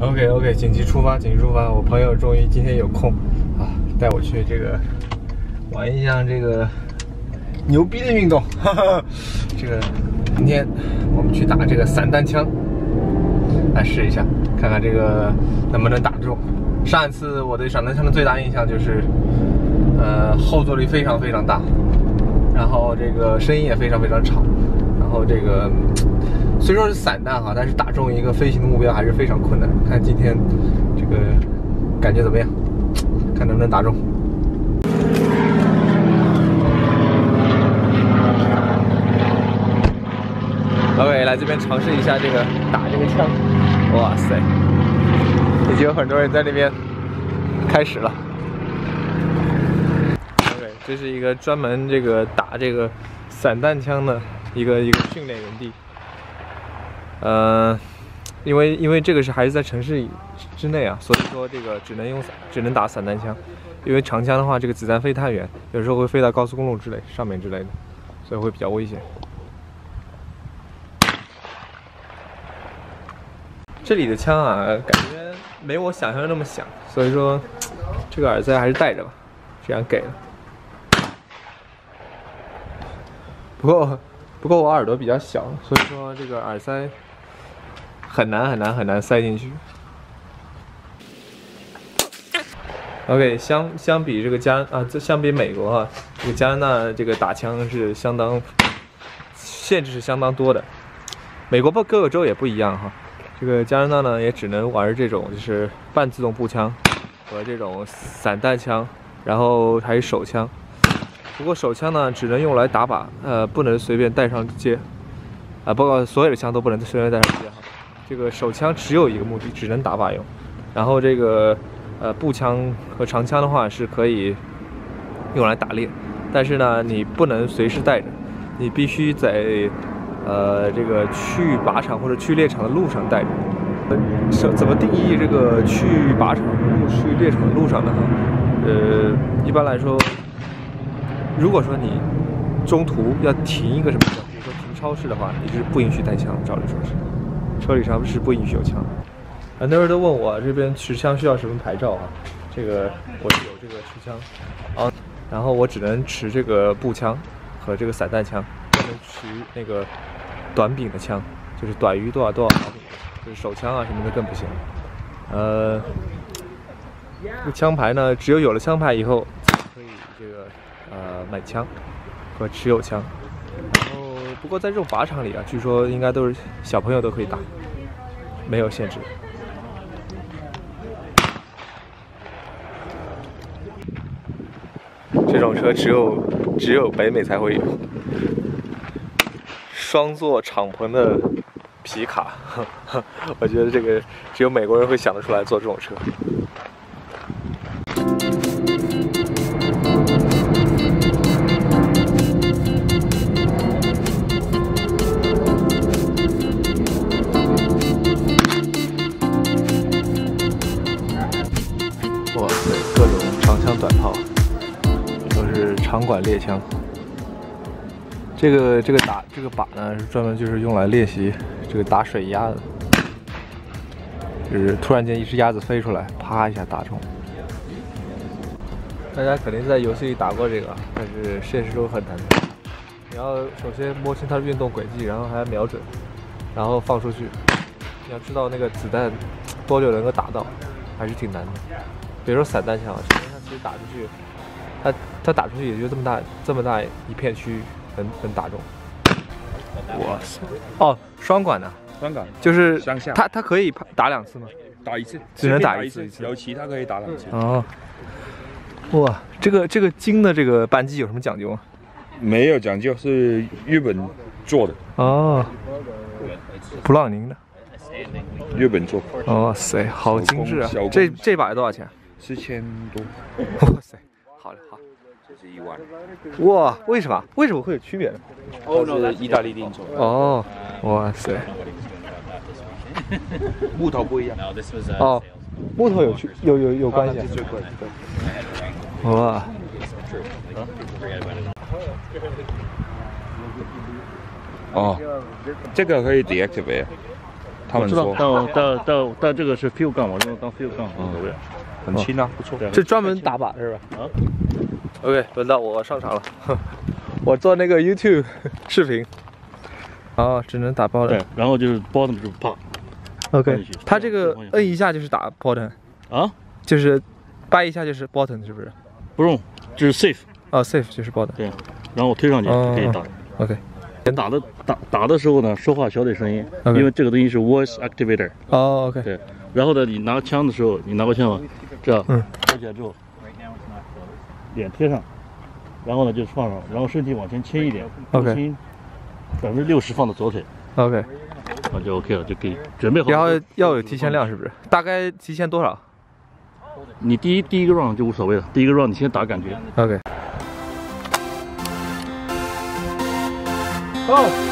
OK OK，紧急出发，紧急出发！我朋友终于今天有空啊，带我去这个玩一项这个牛逼的运动。哈哈，这个今天我们去打这个散弹枪，来试一下，看看这个能不能打中。上一次我对散弹枪的最大印象就是，呃，后坐力非常非常大，然后这个声音也非常非常吵，然后这个。虽说是散弹哈，但是打中一个飞行的目标还是非常困难。看今天这个感觉怎么样？看能不能打中。OK，来这边尝试一下这个打这个枪。哇塞，已经有很多人在那边开始了。OK，这是一个专门这个打这个散弹枪的一个一个训练营地。呃，因为因为这个是还是在城市之内啊，所以说这个只能用只能打散弹枪，因为长枪的话，这个子弹飞太远，有时候会飞到高速公路之类上面之类的，所以会比较危险。这里的枪啊，感觉没我想象的那么响，所以说这个耳塞还是戴着吧，这样给了。不过不过我耳朵比较小，所以说这个耳塞。很难很难很难塞进去。OK，相相比这个加啊，这相比美国哈，这个加拿大这个打枪是相当限制是相当多的。美国不各个州也不一样哈，这个加拿大呢也只能玩这种就是半自动步枪和这种散弹枪，然后还有手枪。不过手枪呢只能用来打靶，呃，不能随便带上街啊，包括所有的枪都不能随便带上街。这个手枪只有一个目的，只能打靶用。然后这个呃步枪和长枪的话是可以用来打猎，但是呢你不能随时带着，你必须在呃这个去靶场或者去猎场的路上带着。怎怎么定义这个去靶场路、去猎场的路上呢？呃，一般来说，如果说你中途要停一个什么地方，比如说停超市的话，你是不允许带枪，照理说是。车里上是不允许有枪，很多人都问我这边持枪需要什么牌照啊？这个我是有这个持枪，啊，然后我只能持这个步枪和这个散弹枪，不能持那个短柄的枪，就是短于多少多少毫米，就是手枪啊什么的更不行。呃，这枪牌呢，只有有了枪牌以后才可以这个呃买枪和持有枪。不过在这种靶场里啊，据说应该都是小朋友都可以打，没有限制。这种车只有只有北美才会有，双座敞篷的皮卡，我觉得这个只有美国人会想得出来坐这种车。猎枪，这个这个打这个靶呢是专门就是用来练习这个打水鸭的，就是突然间一只鸭子飞出来，啪一下打中。大家肯定在游戏里打过这个，但是现实中很难。你要首先摸清它的运动轨迹，然后还要瞄准，然后放出去。你要知道那个子弹多久能够打到，还是挺难的。比如说散弹枪，散弹枪其实打出去。它它打出去也就这么大这么大一片区域能能打中，哇塞！哦，双管的，双管就是向下。它它可以打两次吗？打一次，只能打一次。有其他可以打两次。哦，哇，这个这个金的这个扳机有什么讲究吗？没有讲究，是日本做的。哦，普朗宁的，日本做。哇塞，好精致啊！这这把多少钱？四千多。哇塞！好嘞，好，这是一万。哇，为什么？为什么会有区别呢？哦，是意大利定做。哦，哇塞。木头不一样。哦，木头有区有有有关系。哇。哦，这个可以 deactivate。他们知道，说但但但但这个是 field gun，我用当 field gun 无所谓。很轻啊，不错。对，这专门打靶是吧？啊。OK，轮到我上场了。我做那个 YouTube 视频。哦，只能打爆对。，然后就是 bottom 就是啪 OK，放进去它这个摁一下就是打 button，啊，就是掰一下就是 button，是不是？不用，就是 safe，啊，safe 就是 button。对，然后我推上去哦可以打。OK，打的打打的时候呢，说话小点声音因为这个东西是 voice activator。哦，OK，对，然后呢，你拿枪的时候，你拿过枪吗？这样，嗯，收起来之后，脸贴上，然后呢就放上，然后身体往前倾一点 OK 重心百分之六十放到左腿，OK，那就 OK 了，就可以准备好。然后要有提前量是不是？大概提前多少你第一第一个 round 就无所谓了，第一个 round 你先打感觉。？OK。哦。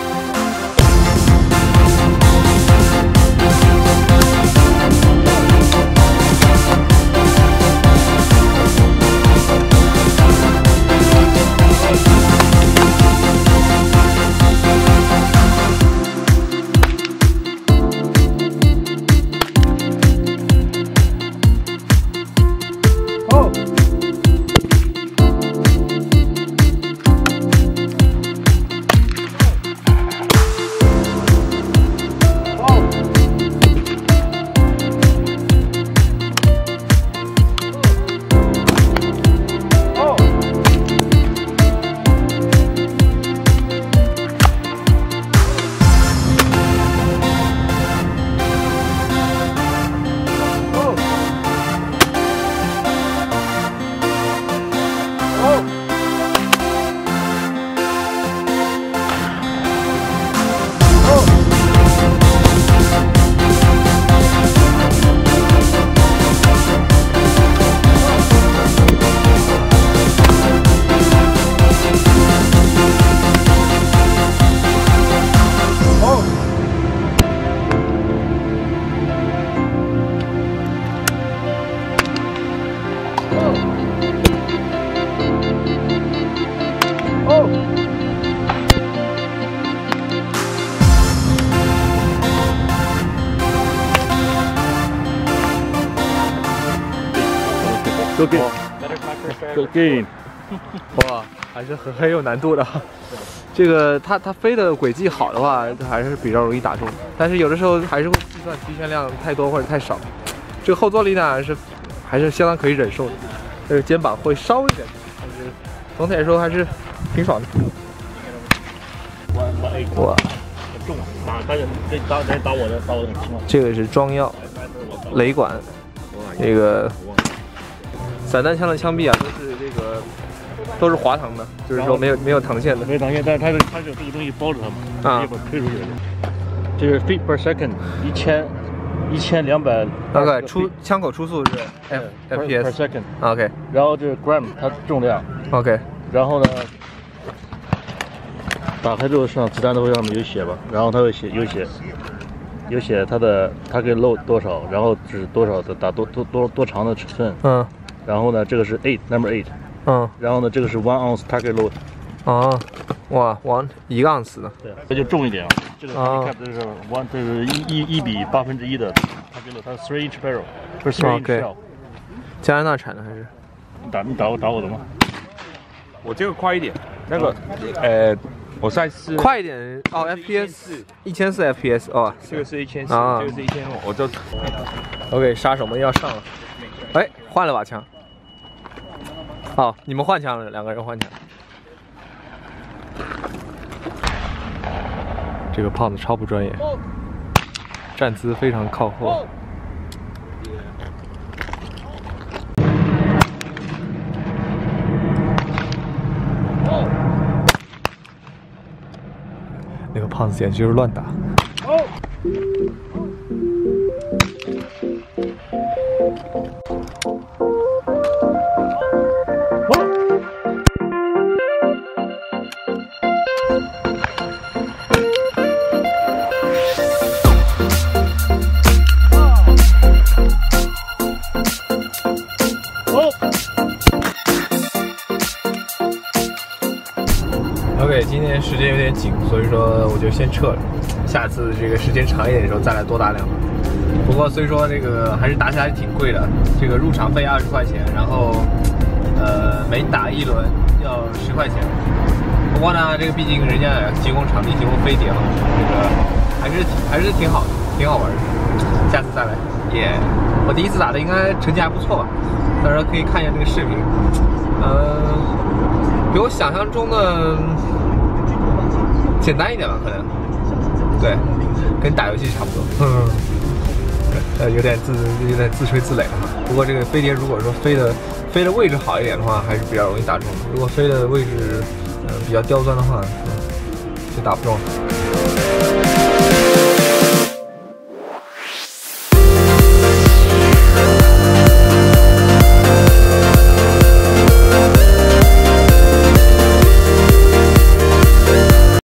都给，都给，哇，还是很很有难度的。这个它它飞的轨迹好的话，它还是比较容易打中，但是有的时候还是会计算提前量太多或者太少。这个后坐力呢是还是相当可以忍受的，这个肩膀会稍微有点，但是总体来说还是挺爽的。哇，很重啊，打这打我的打我。这个是装药雷管，这个散弹枪的枪臂啊都是这个都是滑膛的，就是说没有没有膛线的。没有膛线，但是它是它是有这个东西包着它嘛，啊。一会儿推出去的。这是 feet per second，一千一千两百大概出枪口出速是 F per FPS。second，OK 然后这是 gram 它重量，OK。然后呢，打开之后上子弹都会上面有写吧，然后它会写有写有写它的它可以漏多少，然后指多少的打多多多多长的尺寸，嗯然后呢这个是 eight number eight，嗯。然后呢这个是 one ounce target load，啊哇往一个盎司的。对，这就重一点啊，这个啊。你看这是 one 这是一一一比八分之一的 target load，它是 three inch barrel，不是 three inch shell，加拿大产的还是？你打你打我打我的吗？我这个快一点，那个呃，我上次快一点哦 FPS 一千四。FPS 哦。这个是一千四，啊。这个是一千五，我就 OK 杀手们要上了，哎换了把枪，好你们换枪了两个人换枪，这个胖子超不专业，站姿非常靠后。那个胖子简直就是乱打。今天时间有点紧，所以说我就先撤了。下次这个时间长一点的时候再来多打两轮。不过虽说这个还是打起来挺贵的，这个入场费二十块钱，然后呃每打一轮要十块钱。不过呢，这个毕竟人家提供场地、提供飞碟嘛，这个还是还是挺好的，挺好玩的。下次再来，也、我第一次打的应该成绩还不错吧，到时候可以看一下这个视频。呃，比我想象中的简单一点吧，可能。对，跟打游戏差不多。嗯，呃，有点自有点自吹自擂了哈。不过这个飞碟如果说飞的飞的位置好一点的话，还是比较容易打中的。如果飞的位置嗯、呃比较刁钻的话，嗯，就打不中了。